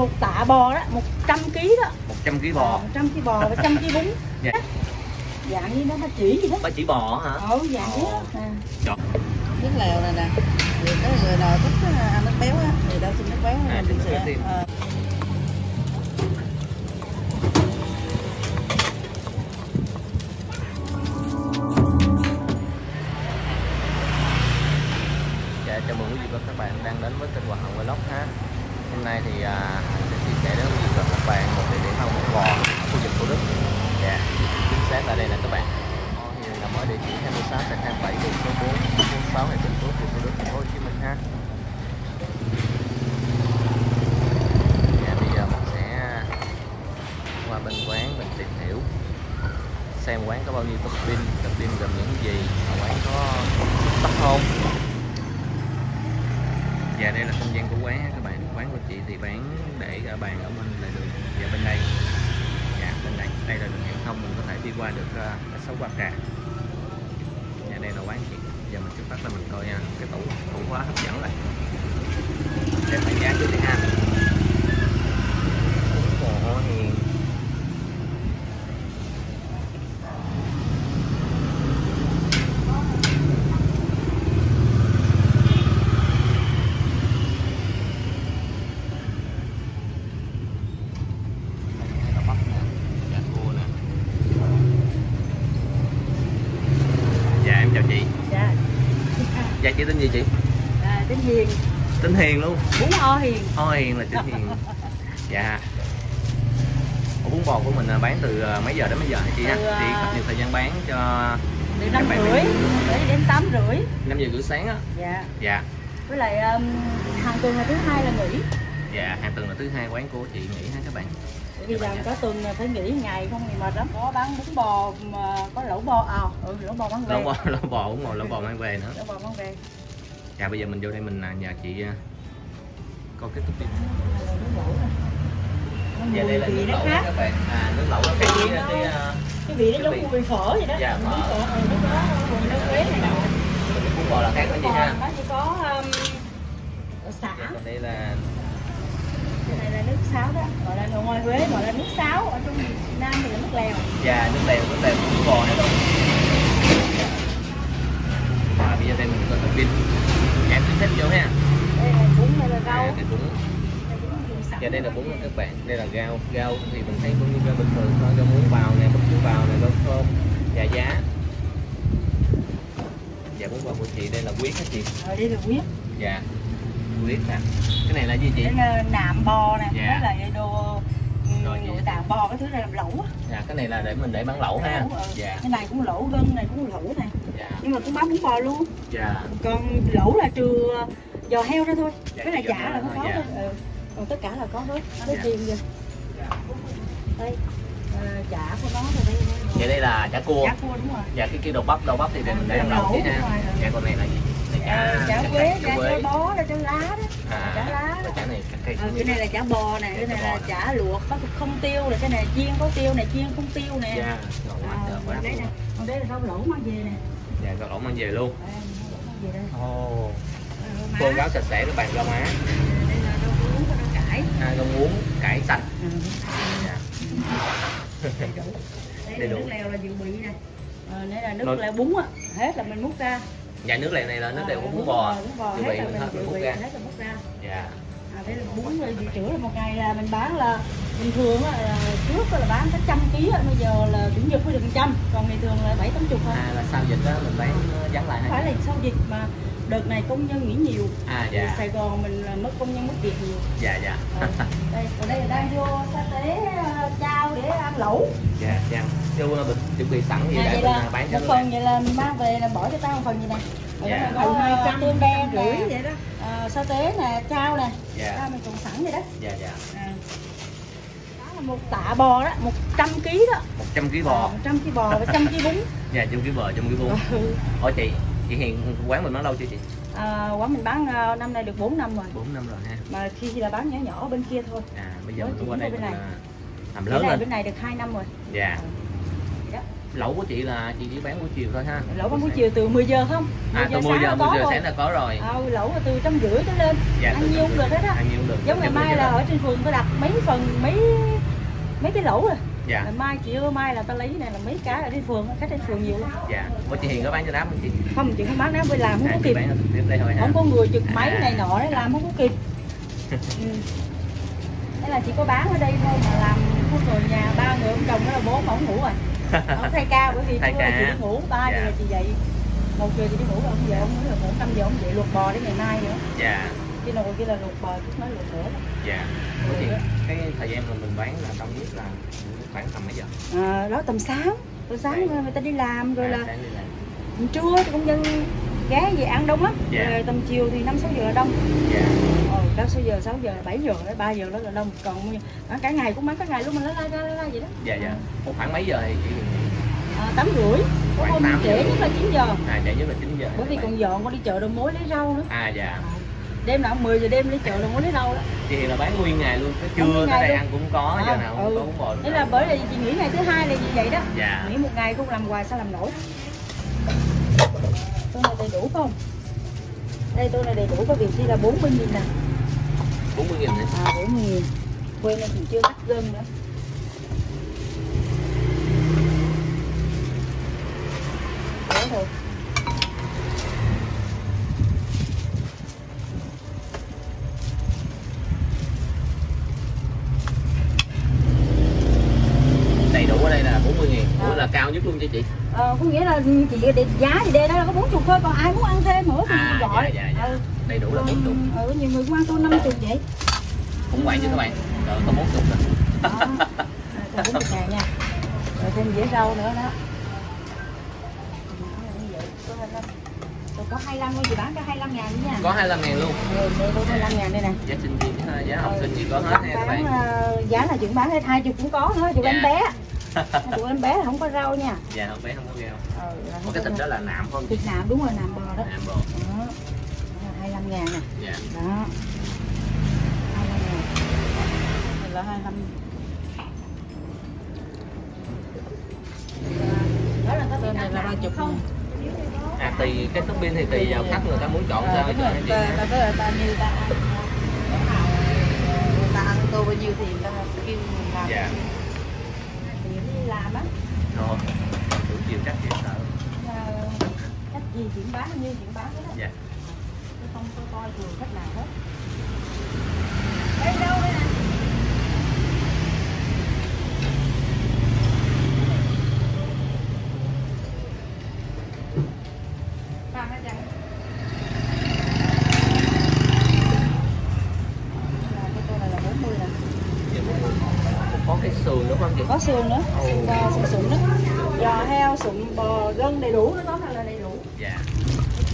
một tạ bò đó 100 kg đó. 100 kg bò. 100 kg bò và 100 kg bún. Dạ. dạng như nó nó chỉ gì đó ba chỉ bò hả? Ừ dạng như đó. À. Nước lèo này nè. Có người nào thích ăn nước béo á thì đâu xin nước béo À, mình sẽ thêm. Và đây là không gian của quán các bạn. Quán của chị thì bán để ở bàn ở bên lề đường. Và bên đây. Dạ bên đây. Đây là đường giao thông mình có thể đi qua được à, uh, cái qua trà. Dạ đây là quán chị. Giờ mình trước mắt là mình coi uh, cái tủ Tủ quá hấp dẫn này Để phải giá trước đi ha Bún bò hiền Đây là bắp nè Dạ cua nè Dạ em chào chị dạ Dạ chị tên gì chị? à, đến hiền. Tên Hiền luôn. Bún o hiền. Ồ Hiền là tên Hiền. Dạ. Ủa, bún bò của mình là bán từ ờ, mấy giờ đến mấy giờ hả chị ha? Từ, Chị ờ, cập nhật thời gian bán cho từ năm rưỡi đến tám rưỡi. 5 giờ rưỡi sáng á? Dạ. Dạ. Với lại um, hàng tuần là thứ hai là nghỉ. Dạ hàng tuần là thứ hai quán của chị nghỉ ha các bạn bởi vì Dạ, làm dạ. cả tuần là phải nghỉ ngày không thì mệt lắm. Có bán bún bò mà có lẩu bò à ừ, lẩu bò bán về. Lẩu bò, lẩu bò bún bò, lẩu bò mang về nữa. Lẩu bò bán về. Dạ bây giờ mình vô đây mình à, nhờ chị à, coi cái topping Dạ đây là vị nước nó lẩu khác. các bạn. À nước lẩu nó khác với Nó- cái à, cái vị nó cái giống vị- mùi phở vậy đó. Dạ, phở. ừ, nước đó mùi nước quế này nọ. bún bò là khác chị Còn ha. nó chỉ có um, xả Dạ, còn đây là cái này là nước sáo đó. Gọi là ở ngoài Huế gọi là nước sáo. Ở trong Nam thì là nước lèo. Dạ nước lèo nước lèo bún bò này luôn và bây giờ đây mình có topping Dạ, em thích thích vô ha. Đây là bún này là rau? À, cái bún. Đây Dạ đây là bún nha các bạn, đây là rau, rau thì mình thấy cũng như rau bình thường thôi, rau muống bào nè, bắp chuối bào nè, rau thơm, dạ giá. Dạ bún bò của chị đây là quyết hả chị? ở đây là huyết Dạ, quyết nè. Cái này là gì chị? đây là nạm bò nè Dạ. lại đồ ừ, nội tạng bò cái thứ này làm lẩu á Dạ cái này là để mình để bán lẩu ha. Lẩu, ừ. Dạ, cái này cũng lẩu gân này cũng lẩu này dạ, nhưng mà cũng bán bún bò luôn dạ. còn lẩu là trừ giò heo ra thôi Dạ, cái này chả là không có dạ. thôi ừ. còn tất cả là có hết cái Dạ. chiên kìa đây à, chả của nó rồi đây Vậy đây là chả cua. chả cua đúng rồi Dạ cái kia đầu bắp, đầu bắp thì để mình để Dạ, ăn lẩu lẩu, chị ha. đúng rồi, ừ. Dạ con này là gì? Này À, chả quế chả quế. bó là chả lá đó À, chả lá đó cái chả này cái Ờ, cái này là chả bò này cái này là chả luộc có không tiêu này cái này chiên có tiêu này chiên không tiêu nè Dạ, rồi quá trời quá. còn đây nè là rau lẩu mang về nè Dạ rau lẩu mang về luôn. đây Ồ. Má. Khô ráo sạch sẽ các bạn rau má. đây là rau muống rau cải À, rau muống, cải xanh. Dạ. đây là nước lèo là dự bị nè ờ, đây là nước lèo bún á hết là mình múc ra Dạ nước lèo này là nước À, lèo của bún bò. hết bị hết múc bị ra. Dạ. à, đây là bún dự trữ là một ngày là mình bán là bình thường là trước là bán tới trăm ký bây giờ là chủ nhật mới được trăm còn ngày thường là bảy tám chục thôi À là sau dịch đó mình bán ờ, vắng lại phải là sau dịch mà đợt này công nhân nghỉ nhiều À dạ. Sài Gòn mình là mất công nhân mất việc nhiều Dạ dạ. Ờ, đây ở đây là đang vô sa tế ờ, trao để ăn lẩu dạ dạ. Vô ờ, bịch chuẩn bị sẵn gì à, để là bán cho một phần vậy là mình mang về là bỏ cho tao một phần gì nè Dạ. có hai trăm tương đen rưỡi vậy đó ờ, sa tế nè trao nè Dạ. trao mình trồng sẵn vậy đó Dạ dạ. à. đó là một tạ bò đó 100 kg đó 100 kg bò. 100 kg bò và 100 kg bún Dạ trăm kg bò, trăm kg bún. Ừ. Ủa chị, chị Hiền quán mình bán lâu chưa chị? à, quán mình bán ờ, năm nay được 4 năm rồi. 4 năm rồi ha. mà khi là bán nhỏ nhỏ bên kia thôi. À bây giờ Mới mình qua đây bên này. ờ, làm lớn này lên. bên này được 2 năm rồi. Dạ. Vậy đó. lẩu của chị là chị chỉ bán buổi chiều thôi ha. Lẩu bán buổi chiều từ 10 giờ không? À từ 10 giờ 10 giờ sáng là có rồi. À, lẩu là từ trăm rưỡi trở lên. Dạ, ăn nhiêu cũng được hết á. Ăn nhiêu cũng được giống ngày mai là ở trên phường tôi đặt mấy phần mấy mấy cái lẩu rồi dạ. Ngày mai chị ơi mai là ta lấy này là mấy cái ở trên phường khách trên phường nhiều lắm. Dạ. Ủa chị hiền có bán cho đám không chị? Không chị không bán đám với làm không à, có chị kịp. bán tiếp đây thôi không có người trực máy À. này nọ đấy làm không có kịp. Ừ. thế là chỉ có bán ở đây thôi mà làm có người nhà ba người ông chồng đó là bố mà ngủ rồi. Không thay ca bởi vì Thay ca. chị đi ngủ ba giờ Dạ. là chị dậy. Một giờ chị đi ngủ rồi ông về ông nói là ngủ năm giờ ông dậy luộc bò đến ngày mai nữa. Dạ. Khi nào kia là luộc bò chút nói luộc nữa dạ. Chị cái thời gian mà mình bán là đông nhất là khoảng tầm mấy giờ? À, đó tầm sáng. Tầm sáng Dạ. người ta đi làm rồi À, là làm. trưa thì công nhân ghé về ăn đông lắm. Dạ. rồi tầm chiều thì năm sáu giờ là đông. Dạ. Ờ đó sáu giờ sáu giờ bảy giờ đấy ba giờ đó là đông. Còn bán cả ngày cũng bán cả ngày luôn mà nó la la la vậy đó. Dạ dạ. Ủa, khoảng mấy giờ thì chị à, tám rưỡi. Có hôm trễ nhất là 9 giờ. À chạy nhất là 9 giờ. Bởi vì còn dọn con đi chợ đầu mối lấy rau nữa. À dạ đêm nào cũng 10 giờ đêm đi chợ đầu mối lấy rau đó. Chị Hiền là bán nguyên ngày luôn cái Bán trưa tới đây ăn cũng có giờ À, nào cũng ừ. có bò là bởi vì chị nghĩ ngày thứ hai là gì vậy đó? Dạ. Nghỉ một ngày không làm hoài sao làm nổi? Tôi này đầy đủ không? Đây tôi này đầy đủ có việc chi là 40 nghìn nè 40 nghìn đấy à 40 nghìn. Quên là chị chưa cắt gân nữa. Đó rồi đầy đủ ở đây là 40 nghìn Ủa À. là cao nhất luôn cho chị Ờ, có nghĩa là chị để giá thì đây đó là có 40 thôi còn ai muốn ăn thêm nữa thì à gọi. dạ dạ dạ. Ừ. đầy đủ là 40 Còn, ừ, nhiều người cũng ăn tôi 50 vậy. Cũng vậy chứ các bạn. Rồi có 40 rồi. Đó. 40 ngàn nha. Rồi thêm dĩa rau nữa đó. Rồi có 25 thôi chị bán cho 25 ngàn nữa nha. Có 25 ngàn luôn. Ừ, đây có 25 ngàn đây nè. Giá sinh viên giá học Ừ. sinh gì có hết nha các bạn. ờ, giá là chuyện bán hết hai chục cũng có thôi chục Dạ. em bé chục em bé là không có rau nha. Dạ không bé không có rau. Ừ, là không cái thịt đó là nạm không thịt nạm đúng rồi nạm bò đó. Nạm bò. Đó Đó là 25 ngàn nè. Dạ. Đó. 25 ngàn. Đây là 25 đó là có Tên này là 30 không à tùy cái topping thì tùy vào khách người ta muốn chọn Ờ, sao rồi, chị ta, ta tới là ta như ta ăn. Cái ta ăn tô bao nhiêu thì người ta kêu mình làm. Dạ làm á. Rồi buổi chiều chắc chị sợ. Ờ, cách gì chuyển bán nhiêu chuyển bán hết á. Dạ. Tôi không tôi coi thường khách nào hết. Đây đâu đây nè Ba nó chẳng Là cái tô này là 40 nè Dạ, có cái sườn đúng không chị có xương nữa Ồ. xương bò xương sụn đó giò heo sụn bò gân đầy đủ nó có là đầy đủ dạ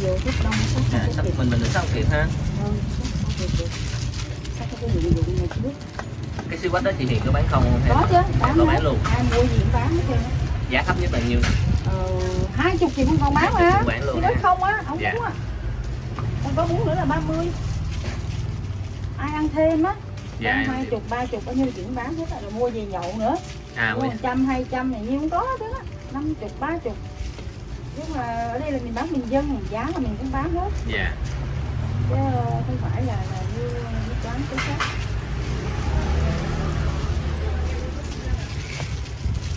nhiều chút đông chút à, chút sắp mình mình sao kịp ha? Cái siêu quách đó chị Hiền có bán không hay có chứ bán có bán. luôn? Ai mua gì cũng bán hết trơn giá thấp nhất là nhiêu? Ờ, hai chục thì cũng còn bán mà 20 bán luôn Chứ nói không á không Dạ. đúng á. Không có bún nữa là 30 ai ăn thêm á Dạ, ăn em hai hiểu. chục ba chục bao nhiêu chuyện bán hết á, rồi mua về nhậu nữa. À mua quý một trăm hai trăm này nhiêu cũng có hết á. Năm chục ba chục. Nhưng mà ở đây là mình bán bình dân giá là mình cũng bán hết. Dạ chứ không phải là là như như quán cái khác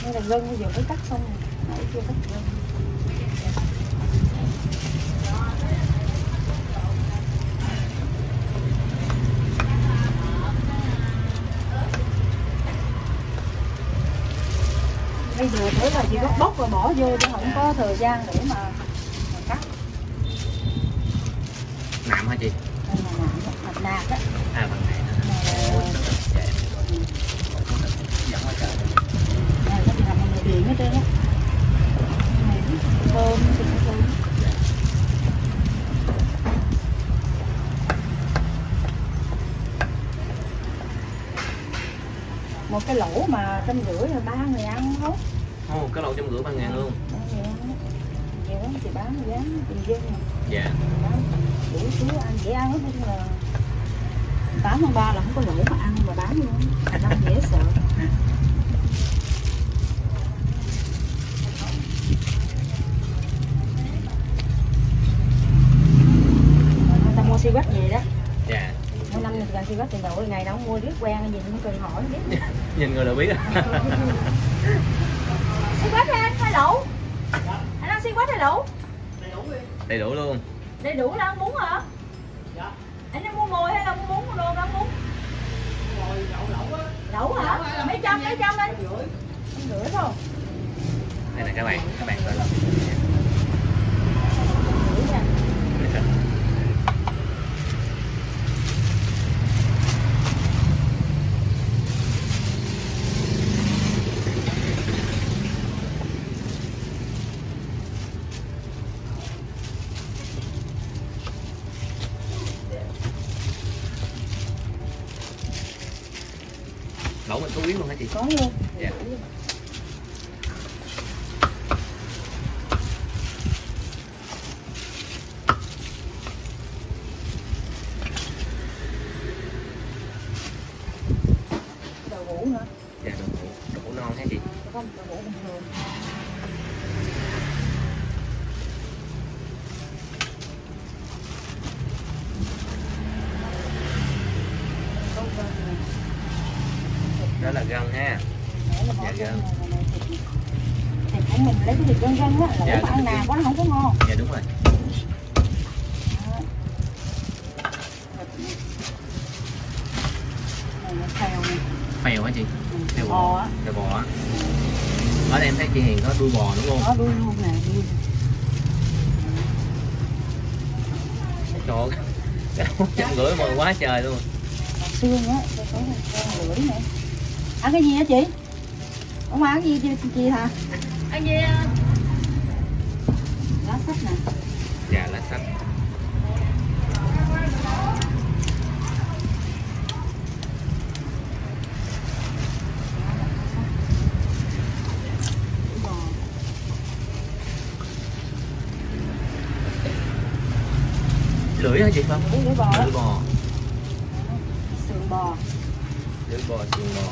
đây là gân bây giờ mới cắt xong rồi. nãy chưa cắt gân bây giờ thế là chỉ có bóc và bỏ vô chứ không có thời gian để mà cắt nạm hả chị đây là nạm hạt nạc á. À bằng này dạ. Hiểu. dẫn qua chợ này có làm bằng điện hết trơn á này thơm nó thơm một cái lẩu mà trăm rưỡi là ba người ăn không Ồ, cái lẩu trăm rưỡi ba ngàn luôn. Ba nhiều lắm thì bán giá bình dân. Dạ. Bán đủ thứ ăn dễ ăn lắm là tám phần ba là không có lỗ mà ăn mà bán luôn. Thật ra dễ sợ. Người ta mua siêu quách gì đó? Dạ. Mỗi năm mình gần siêu quách tiền đổi ngày nào mua biết quen gì cũng cần hỏi biết. Nhìn người là biết. Siêu quách anh hay đủ anh ăn siêu quách hay đủ đầy đủ luôn. Đầy đủ là ăn bún hả? Dạ. Anh đang mua mồi hay là mua bún? Đồ ăn bún lẩu hả? Mấy trăm mấy trăm anh rưỡi. Thôi. Đây là các bạn các bạn coi. là rưỡi nha lẩu mình có quyến luôn hả chị có luôn Dạ. đậu hũ nữa dạ đậu hũ đậu hũ non hả chị không đậu hũ bình thường Không, không, không. đó là gân ha Để là bỏ Dạ, dạ. Thịt của mình lấy cái thịt gân gân á, là Dạ, ăn nà gân. quá nó không có ngon. dạ đúng rồi này. phèo hả chị phèo bò á, phèo bò á ở đây em thấy chị Hiền có đuôi bò đúng không có đuôi luôn nè, đuôi. trời chân gửi mồi quá trời luôn Còn xương á, có con lưỡi này. Ăn cái gì hả chị? Không ăn cái gì chị, chị hả? Ăn gì? Lá sách nè. dạ là sách Bò. lưỡi hả chị không Lưỡi bò lưỡi bò Sườn bò. lưỡi bò xương bò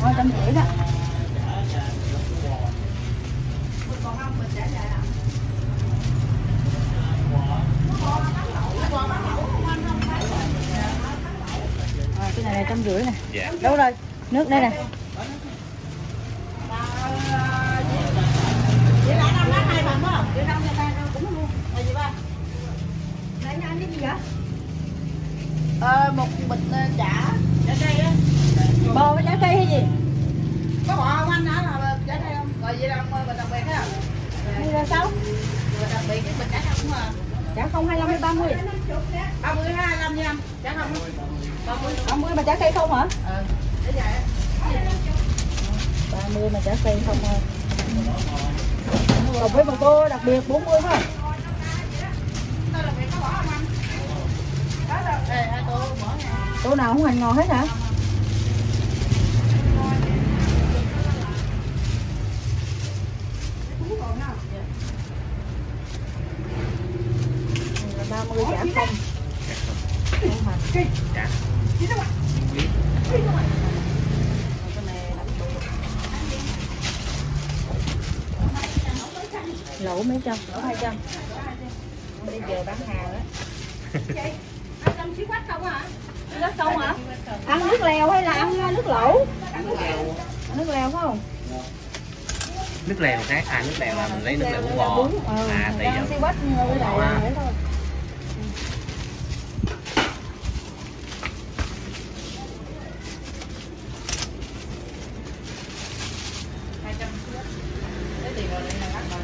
Thôi trăm rưỡi đó. Rồi, cái này là trăm rưỡi nè. dạ Đâu rồi? Nước đây nè. Chị lại năm bán hai phần không? Chị năm cho ba cũng luôn. Là gì ba? Lại cho anh cái gì vậy? Ờ, một bịch ờ, chả chả cây á Bò với trái cây hay gì? có bỏ không anh hả là chả cây không rồi vậy là bịch đặc biệt á Hay là sao? bịch đặc biệt cái bịch chả không à Chả không 25 hay 30? ba mươi hai năm nha chả không ba mươi 30 mà trái cây không hả? á 30 mà trái cây không thôi. Còn với một tô đặc biệt 40 phải không? Tô nào không hành ngon hết hả? Này là 30 chả không. Không hành. dạ Còn cái này là lẩu mấy trăm bây giờ bán hàng á. Nước không hả ăn nước lèo hay là ăn nước lẩu? Ăn nước lèo phải không? Nước lèo khác à nước lèo là mình lấy nước lèo bún bò. ừ, à ăn giờ siêu bách với lại Bò ha. vậy thôi hai trăm lấy tiền rồi đây là bắt đầu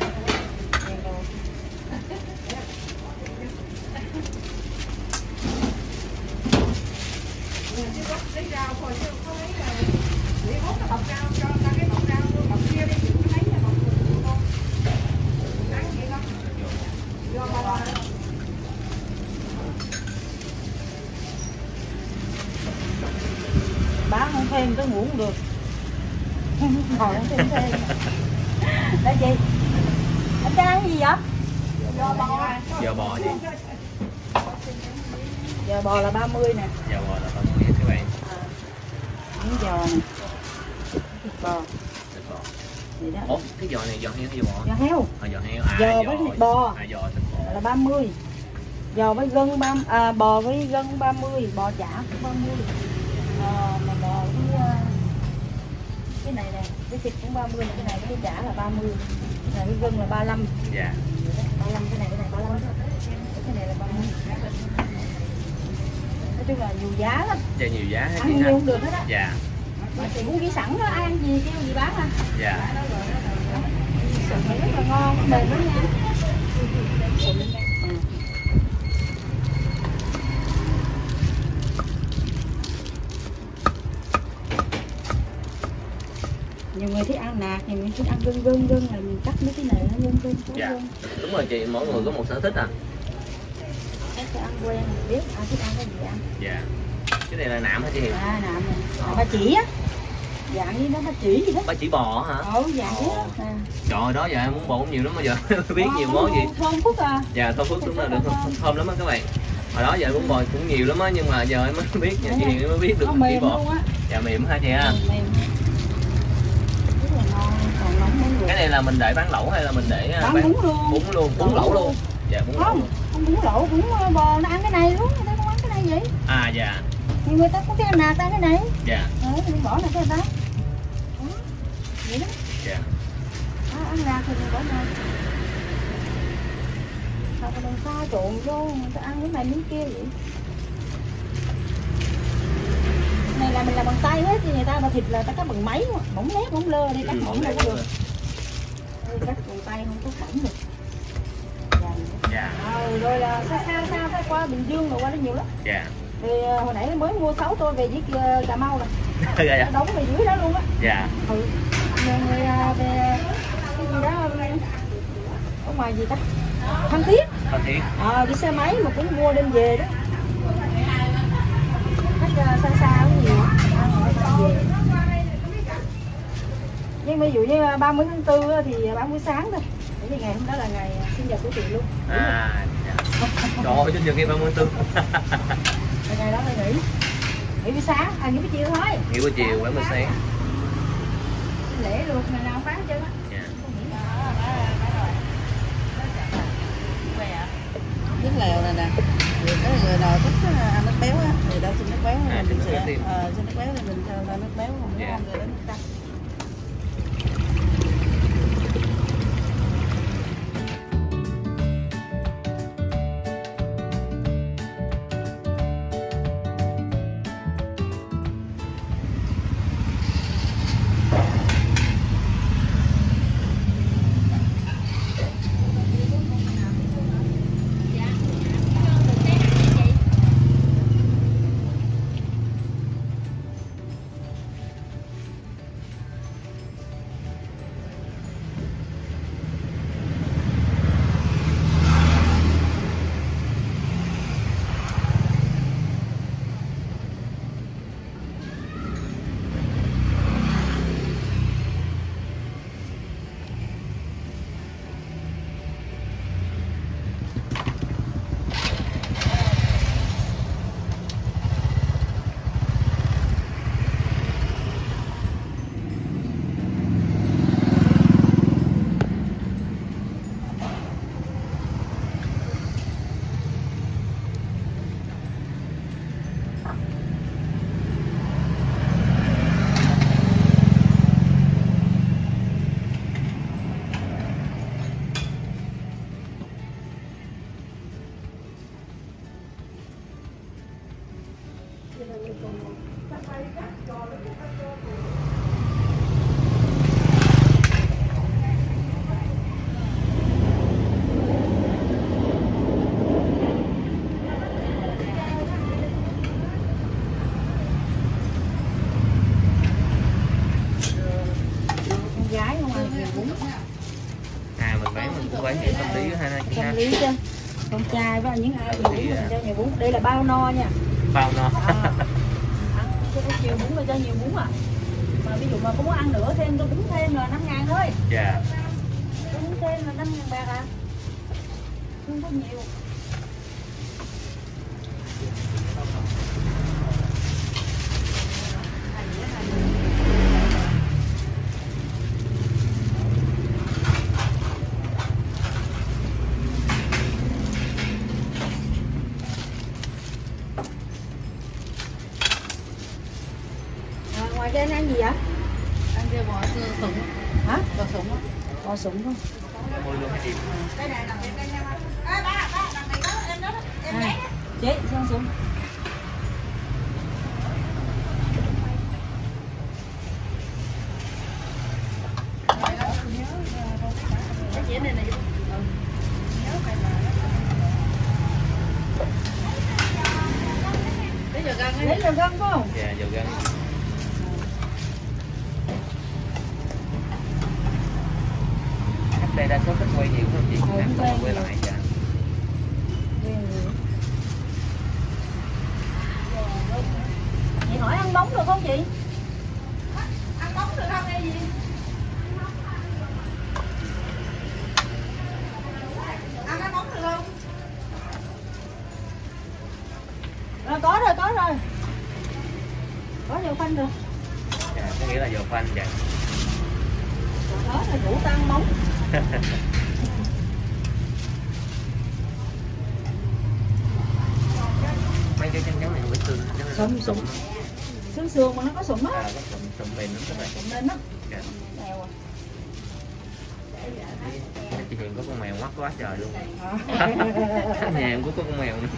bán không thêm tới ngủ không được ngồi không thêm thêm đây chị anh cha ăn cái gì vậy giờ bò chị giờ bò là 30 nè giờ bò là bao nhiêu các bạn miếng giò nè thịt bò vậy đó ủa cái giò này giò heo hay giò bò giò heo à, giò heo à Giò với thịt bò. à giò thịt bò là 30 với gân ba à, bò với gân 30 bò chả cũng 30 à, mà bò với à, cái này này cái thịt cũng 30 cái này cái chả là 30 cái này cái gân là 35 dạ. 35 cái này cái này 35 cái này là 30 nói chung là nhiều giá lắm. Dạ nhiều giá hết ăn nhiều ha. không được hết á. Dạ. Mà chị muốn ghi sẵn đó ai ăn gì kêu gì bán à. Dạ. Sườn rất là ngon mềm lắm nha Ừ. nhiều người thích ăn nạc nhiều người thích ăn gân gân gân là mình cắt mấy cái này nó gân gân gân dạ gân đúng rồi chị mỗi người có một sở thích à. Chắc sẽ ăn quen biết ai thích ăn cái gì ăn. Dạ. Cái này là nạm hả chị? Hiệp à nạm này à, ba chỉ á. Dạng như nó ba chỉ gì đó. Ba chỉ bò hả? Ừ dạng thế đó. À. trời đó giờ em muốn bò cũng nhiều lắm bây giờ. Biết nhiều món gì. thơm phức à. Dạ thơm phức đúng là được thơm, thơm lắm á các bạn. Hồi đó giờ bún bò cũng nhiều lắm á nhưng mà giờ em mới biết nhà chị mới biết được chỉ bò. dạ mềm ha chị ha? Mềm rất là ngon còn nóng mấy người cái này là mình để bán lẩu hay là mình để à, bán bún luôn. bún luôn bún lẩu luôn. dạ bún lẩu không luôn. không bún lẩu bún ờ, bò nó ăn cái này luôn người ta không ăn cái này vậy. À dạ. Nhiều người ta có cái nạc ta cái này. Dạ. Ờ mình bỏ này cái người ta vậy đó. Dạ. À, ăn nạc thì mình bỏ nạc sao mà đừng pha trộn vô người ta ăn cái này miếng kia vậy? Này là mình làm bằng tay hết thì người ta mà thịt là ta cắt bằng máy mỏng lét mỏng lơ đi cắt Ừ, mỏng mỏng đâu có được cắt bằng tay không có mỏng được. Dành. dạ. Ờ, rồi là xa xa xa xa qua Bình Dương rồi qua đó nhiều lắm. Dạ. Thì ờ, hồi nãy mới mua sáu tôi về với kia Cà Mau rồi. Dạ dạ. Đóng về dưới đó luôn á. Dạ. Ừ. Người à, về cái gì đó ở ngoài gì ta? Phan Thiết. Có thiết. Ờ đi xe máy mà cũng mua đem về đó. Khách à, xa xa cũng nhiều ăn rồi mang về nhưng ví dụ như 30 tháng 4 á thì bán buổi sáng thôi. Bởi vì ngày hôm đó là ngày sinh nhật của chị luôn. À dạ. trời ơi sinh nhật ngày ba mươi tư. Là ngày đó phải nghỉ. Nghỉ buổi sáng. À nghỉ buổi chiều thôi. Nghỉ buổi chiều bán buổi sáng. lễ luôn ngày nào bán trơn á dạ. Nước lèo này nè. Có người nào thích ăn nước béo á thì đâu xin nước béo À, mình xin nước béo sẽ ờ, xin nước béo thì mình cho ra nước béo không Dạ. ngon thì đến nước canh con trai với những ai nhiều bún à. mình cho nhiều bún đây là bao no nha. Bao no cho nhiều bún à. Mà ví dụ mà có muốn ăn nữa thêm tôi bún thêm là năm ngàn thôi. Dạ. Tôi bún thêm là năm ngàn bạc à. Không có nhiều ngoài kia anh ăn gì vậy Ăn kia bò sư súng, hả bò súng á. bò sụng không mua luôn cái gì à, chế sang sụng Cái chế này này. Lấy giờ găng ấy. lấy rồi gân phải không dạ dầu gân khách đây đa số khách quay nhiều không chị Ừ, làm xong quay rồi quay nhiều. lại dạ chị hỏi ăn bóng được không chị Ăn bóng được không hay gì? Ăn ăn bóng được không? rồi có rồi có rồi có dầu phanh được dạ có nghĩa là dầu phanh dạ đó là đủ tăng bóng mấy cái trắng trắng này không phải xương sụm. xương xương mà nó có sụm à á có sụm sụm mềm lắm các bạn. Sụm lên đó dạ. Nghèo à. Chị Hiền có con mèo mắt quá trời luôn. À. nhà em cũng có con mèo nữa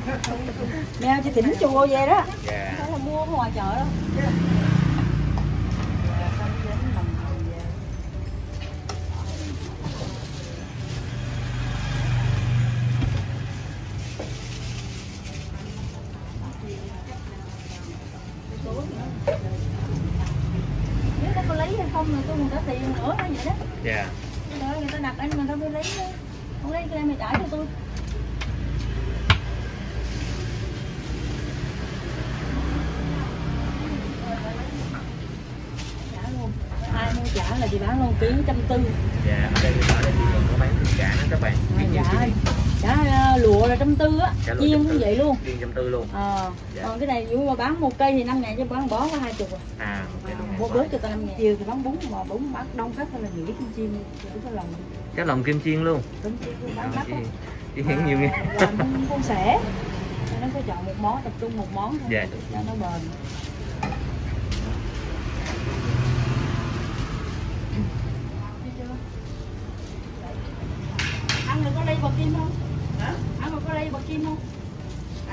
mèo chị tỉnh chùa về đó. Dạ. Phải là mua ngoài chợ đâu dạ. Đó người ta đặt anh mà tao phải lấy không lấy cái em mày trả cho tôi ai mua trả là chị bán luôn ký trăm tư. Dạ ở đây ở đây còn có bán cả nữa các bạn. À, dạ trả ờ, lụa là trăm tư á. Chiên cũng vậy luôn. Chiên trăm tư luôn. Ờ. Dạ. còn cái này nếu mà bán một cây thì năm ngàn chứ bán bó có hai chục à. À luôn một bớt cho tao năm chiều thì bán bún mà bún bán đông khách hay là nghỉ kim chim chỉ có lòng. Cái lòng kim chiên luôn. Kim chim cũng bán đắt chị, Hiền nhiều nghe. À, làm con sẻ. Nó phải chọn một món tập trung một món thôi. Dạ. cho nó bền. Ăn được có ly bạc kim không? Hả? ăn được có ly bạc kim không?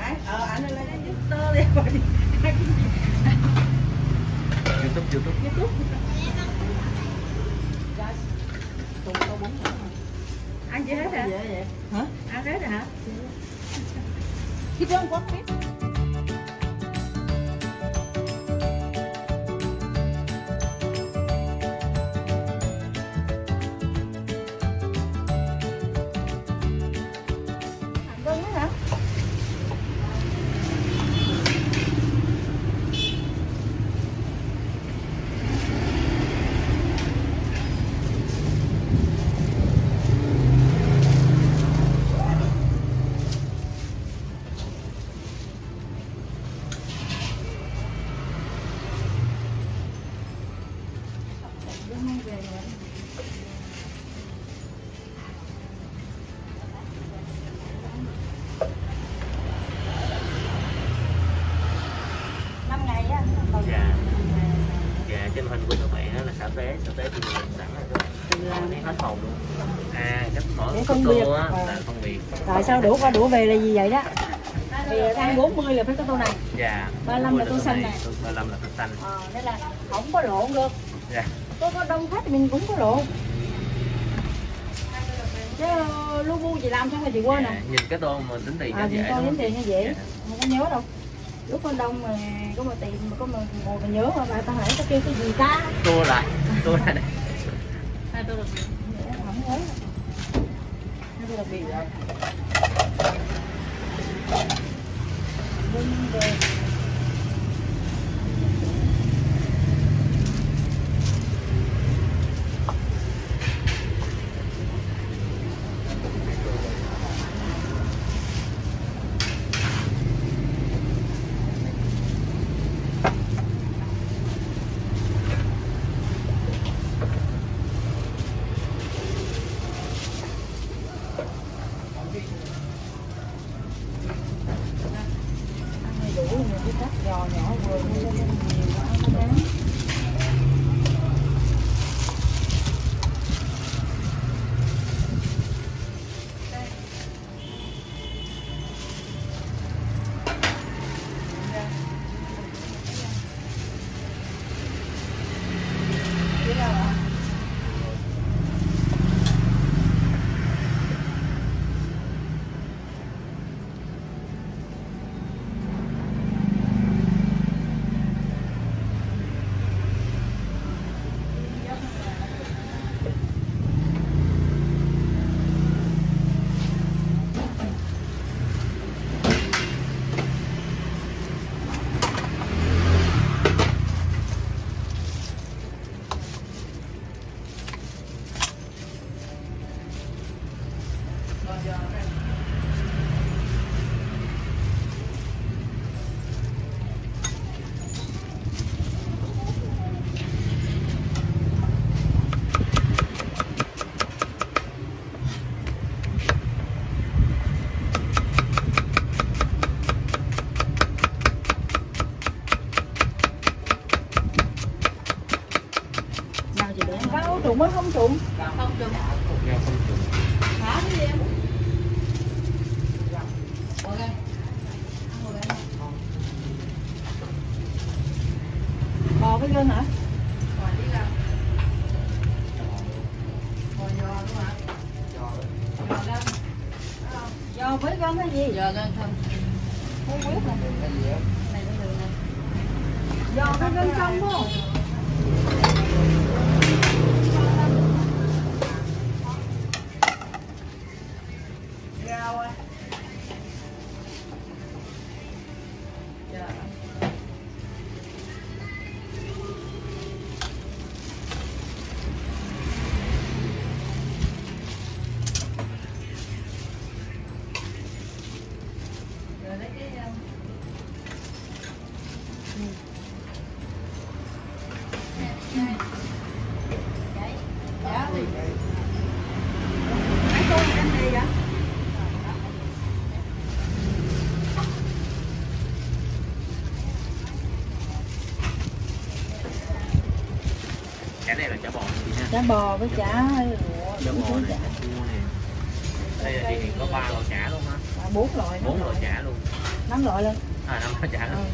Ai? Ờ, anh lấy giúp tơ đi. rồi đi. Youtube Dạ. Ăn chưa hết hả? Dễ vậy hả Ăn hết rồi hả? Keep on what sao đũa qua đũa về là gì vậy đó? Vì ăn 40 là phải có tô này. Dạ 35 là tô xanh này. 35 là tô xanh. Ờ, nên là không có lộn được. Dạ. Có có đông khách thì mình cũng có lộn. Chứ ờ, lu bu chị làm xong rồi chị quên dạ. rồi nhìn cái tô mà tính tiền à cho thì dễ đúng tính tiền như vậy Dạ. không có nhớ đâu. Lúc con đông mà có mà tiền mà có mà ngồi mà nhớ mà bà tao hỏi tao kêu cái gì ta? Tua lại tua lại. Đây Hai tô được. Không nhớ Hai tô đặc biệt rồi. Không biết này gân trong không? Bò với chả lụa. chả bò chả. đây là chị hiện có ba loại chả luôn ha À, bốn loại. bốn loại chả luôn Năm loại lên. à năm loại chả Ừ. luôn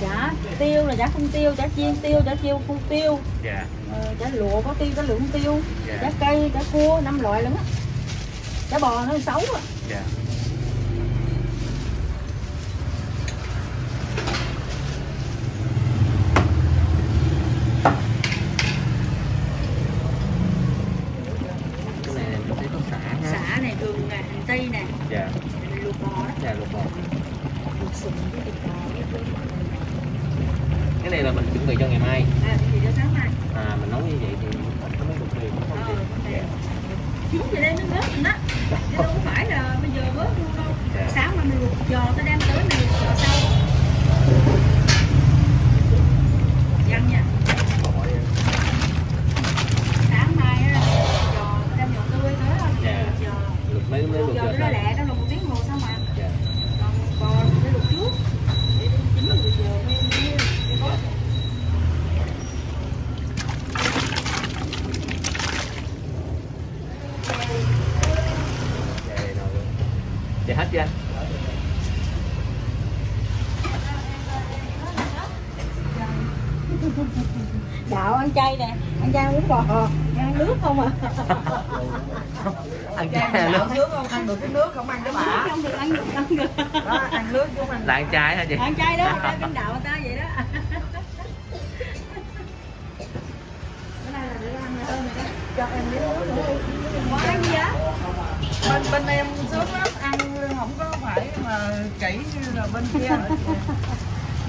Chả tiêu là chả không tiêu, chả chiên tiêu, chả chiêu không tiêu. dạ Ờ, chả lụa có tiêu, chả không tiêu. Dạ. Chả cây, chả cua, năm loại luôn á. Chả bò nó xấu á. dạ cái này mình thấy có xả ha Xả này, gừng nè, hành tây nè, dạ luộc bò đó. dạ luộc bò Luộc sụn với thịt bò với cái này là mình chuẩn bị cho ngày mai À, thì cho sáng mai. à mình nấu như vậy thì có mấy cục liền đúng không Ờ, chị dạ Chút về đây mới bớt mình đó. Chứ đâu có phải là bây giờ bớt luôn đâu. Dạ. Sáng mà mình luộc giò ta đem tới mình luộc giò sau. Dặn nha. Bỏ đi. Sáng mai á, giò ta đem giò tươi tới thôi. Dạ. Luộc giò. luộc mấy mấy Luộc luộc giò giờ cho nó sao lẹ đó là một tiếng hồ sao mà. dạ Còn bò thì phải luộc trước. Để đến chín rồi giờ mới mới mới bớt. dạ đây nồi luôn dạ hết chưa anh Đạo ăn chay nè, ăn chay uống bò, ăn nước không à. ăn đảo nước nước không ăn được cái nước không ăn cái bả Không được ăn được ăn được. đó ăn nước chứ không ăn là ăn chay hả chị Ăn chay đó, chay bên đạo người ta vậy đó. Cái này là để ăn hơn rồi đó. cho em miếng nước nữa gì á? bên bên em sướng lắm ăn không có phải mà kỹ như là bên kia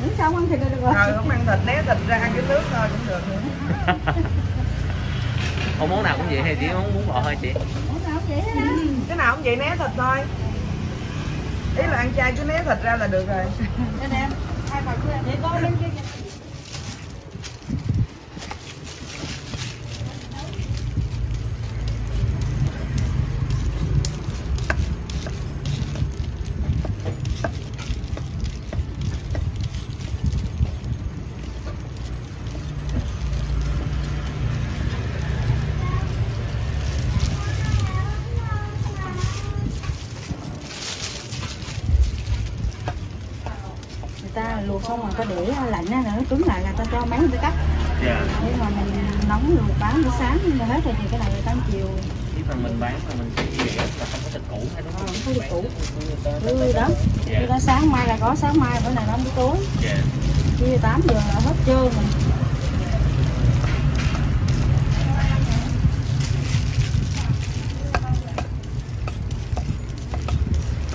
Miếng xong ăn thịt là được rồi. rồi không ăn thịt né thịt ra ăn cái nước thôi cũng được nữa không món nào cũng vậy hay chỉ món bún bò thôi chị Món nào cũng vậy hết á. cái nào cũng vậy né thịt thôi ý là ăn chay cứ né thịt ra là được rồi Đây nè, hai phần chưa? Để con lên kia. kìa. người ta luộc xong rồi ta để lạnh á, nó cứng cho máy người cắt dạ. Nhưng mà mình nóng luộc bán buổi sáng nhưng mà hết rồi thì cái này ăn chiều. Khi mà mình bán mà mình sẽ á, là không có thịt cũ hay đúng không? Ờ, không có thịt cũ. Bán ừ đó. Dạ. ta sáng mai là có sáng mai bữa này nó buổi tối. Dạ. Chia 8 giờ là hết trơn rồi.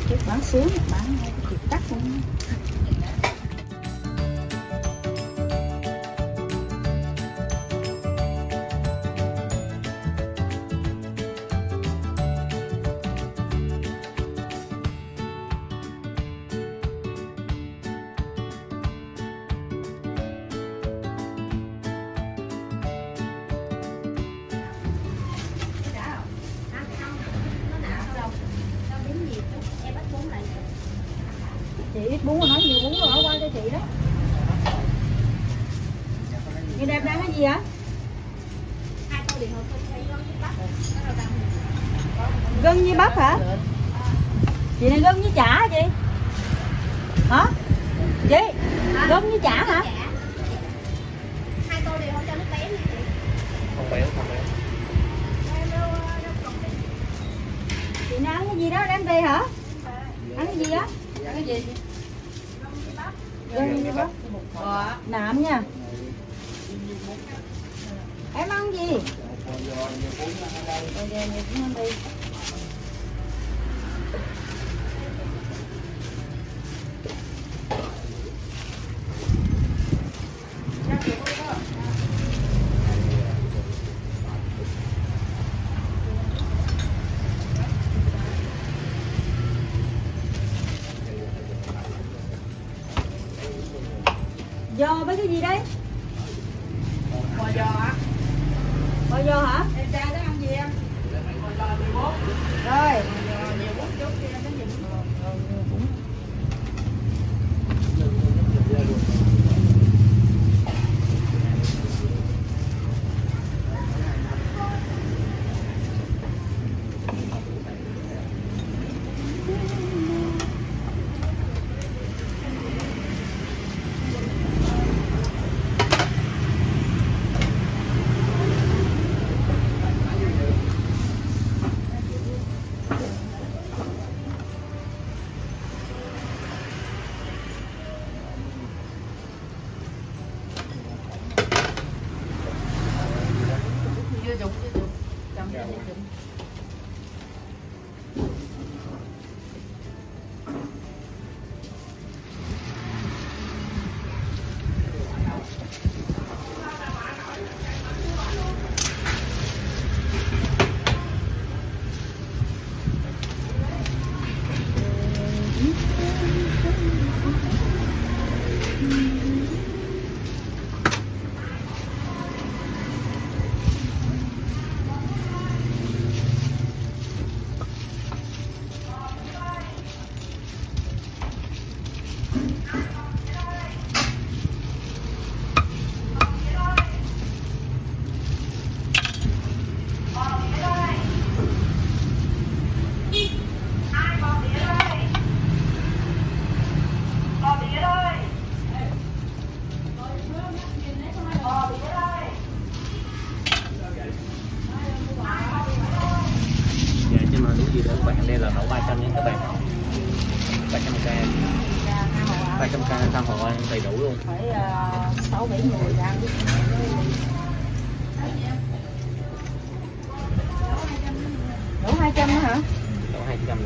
Chứ bán sướng bán em ăn gì? Rồi giờ nhiều cũng ăn đây. Rồi giờ nhiều. chúng.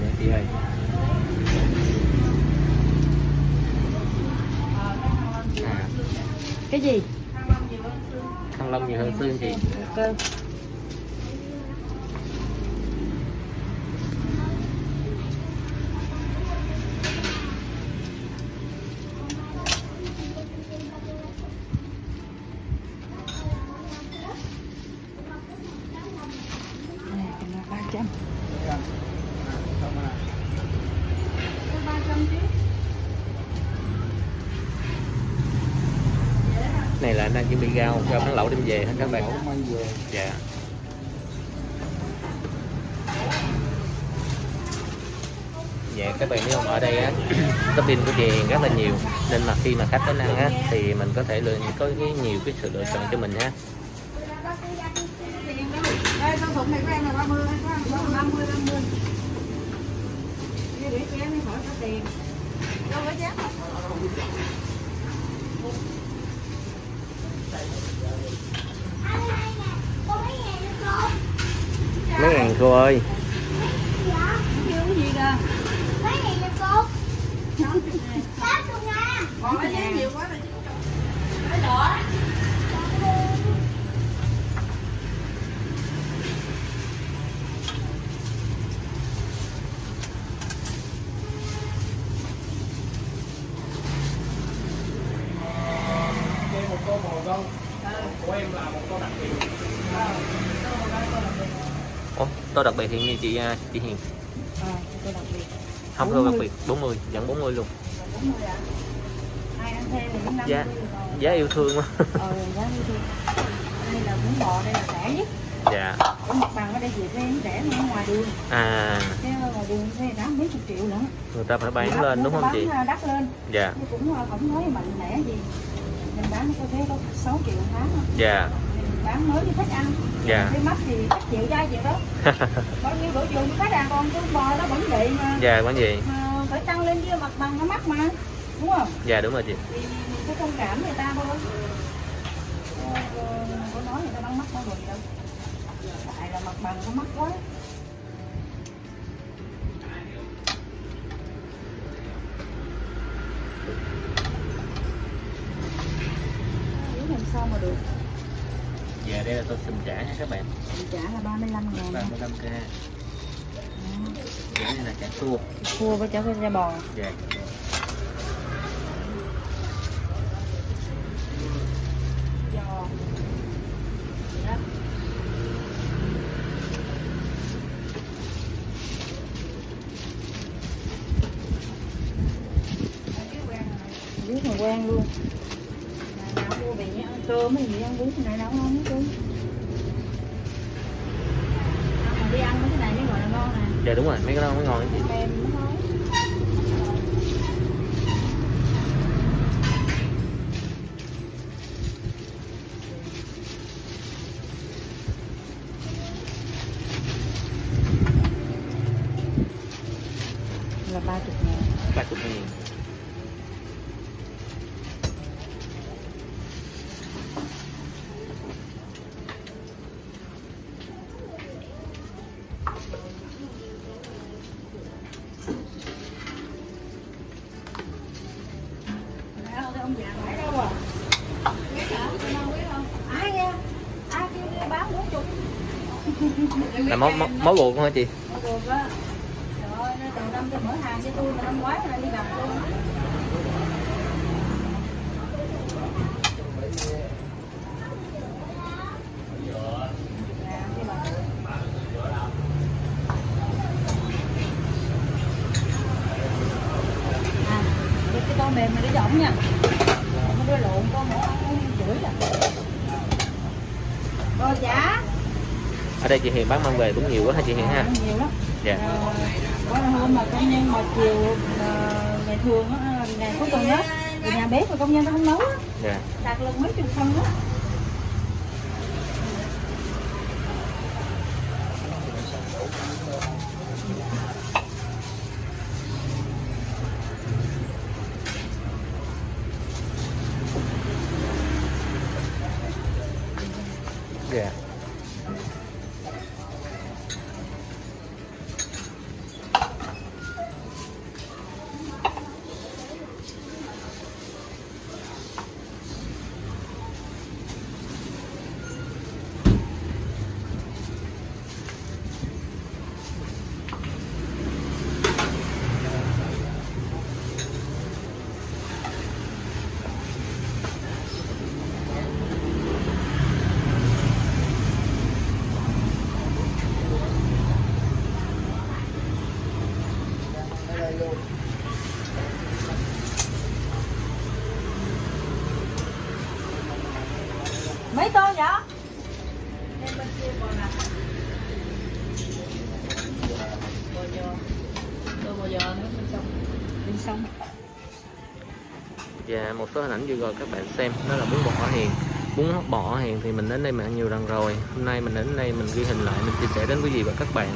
nữa chị ơi cái gì thăng long nhiều hơn xương chị okay. Dạ. các bạn. Dạ. Dạ các bạn biết không ở đây á có pin của chị rất là nhiều. Nên mà khi mà khách đến ăn á thì mình có thể lựa có cái nhiều cái sự lựa chọn cho mình ha. Đâu có cô ơi. Dạ, tôi đặc biệt thì như chị à, chị Hiền. Ờ, không tôi đặc biệt. 40 dẫn 40 luôn. 40 à? Ai giá, giá yêu thương quá. Ừ, giá yêu thương. Đây là bún bò đây là rẻ nhất. Dạ. Ở mặt bằng ở đây việt em rẻ ngoài đường. À. Cái ờ, ngoài đường thuê giá mấy chục triệu nữa. Người ta phải bán đắp, lên đúng không chị? đắt lên. Dạ. Cũng ờ, không nói mạnh mẽ gì. Mình bán có thế có sáu triệu tháng dạ bán mới như khách ăn. Dạ. cái mắt thì khách chịu ra chịu đó. Bao nhiêu bữa trường khách ăn còn con bò nó vẫn vậy mà. Dạ quán gì. Mà phải tăng lên chứ mặt bằng nó mắc mà đúng không? Dạ đúng rồi chị. Thì mình phải thông cảm người ta thôi. Ờ, ờ, có nói người ta bán mắc rồi gì đâu. Tại là mặt bằng nó mắc quá. Biết làm sao mà được dạ đây là tôi xin trả nha các bạn. Mình trả là 35 ngàn. 35k dạ đây là chả tua Cua với chả da bò. Dạ. Giò Đó. biết mà quen luôn. Ngày nào mua về ăn cơm hay gì ăn bún ngày nào cũng 没跟他们搞一起 là máu máu, món ruột hả chị Nó buồn á. Trời ơi, nó đầu năm tôi mở hàng cho tôi mà năm ngoái là đi gặp luôn. Dạ, cái bà. À, cái cái tô mềm này để cho ổng nha. Không đưa lộn con nữa, ông chửi là. Rồi chả. ở đây chị Hiền bán mang về cũng nhiều quá ha chị Hiền ha. Ờ, nhiều lắm. dạ. Ờ, có hôm mà công nhân mà chiều ờ, ngày thường á, ngày cuối tuần thì nhà bếp mà công nhân nó không nấu á. Dạ. Đặt lên mấy chục phân á có hình ảnh vừa rồi các bạn xem. Đó là bún bò Ở Hiền bún bò Ở Hiền thì mình đến đây mình ăn nhiều lần rồi. Hôm nay mình đến đây mình ghi hình lại, mình chia sẻ đến quý vị và các bạn.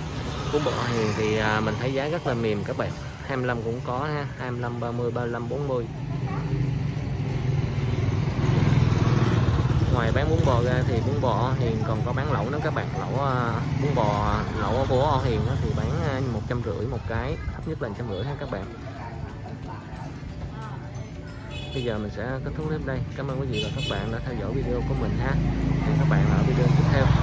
Bún bò Hiền thì à, mình thấy giá rất là mềm các bạn. 25 cũng có ha. 25 30 35 40 ngoài bán bún bò ra thì bún bò Hiền còn có bán lẩu nữa các bạn. Lẩu à, bún bò, lẩu ở bố Ở Hiền thì bán à, một trăm rưỡi một cái. Thấp nhất là trăm rưỡi ha các bạn bây giờ mình sẽ kết thúc clip đây. Cảm ơn quý vị và các bạn đã theo dõi video của mình ha. Hẹn các bạn ở video tiếp theo.